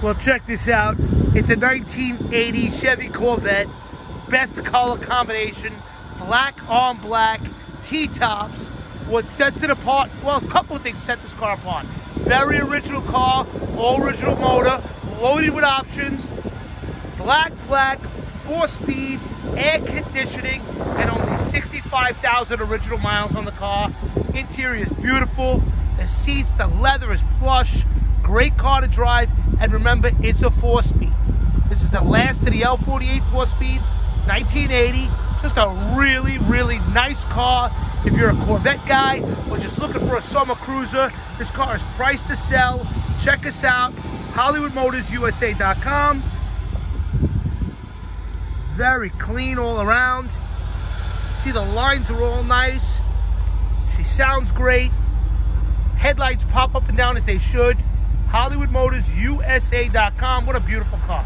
Well, check this out. It's a 1980 Chevy Corvette. Best color combination. Black on black. T-tops. What sets it apart? Well, a couple of things set this car apart. Very original car. All original motor. Loaded with options. Black, black, four-speed, air conditioning, and only 65,000 original miles on the car. Interior is beautiful. The seats, the leather is plush. Great car to drive. And remember, it's a four-speed. This is the last of the L48 four-speeds, 1980. Just a really, really nice car. If you're a Corvette guy or just looking for a summer cruiser, this car is priced to sell. Check us out, HollywoodMotorsUSA.com. Very clean all around. See the lines are all nice. She sounds great. Headlights pop up and down as they should. HollywoodMotorsUSA.com. What a beautiful car.